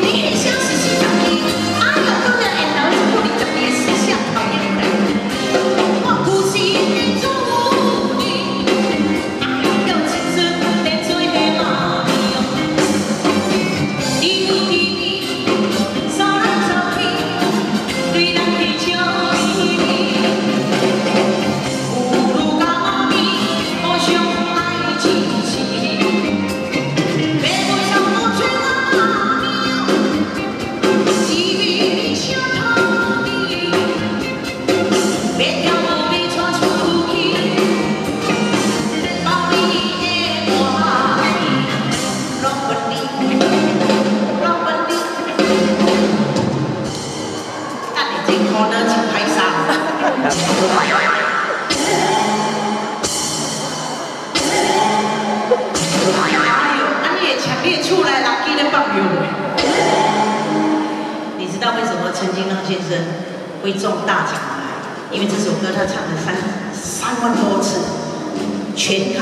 baby. 你知道为什么陈金浪先生会中大奖吗？因为这首歌他唱了三三万多次，全靠。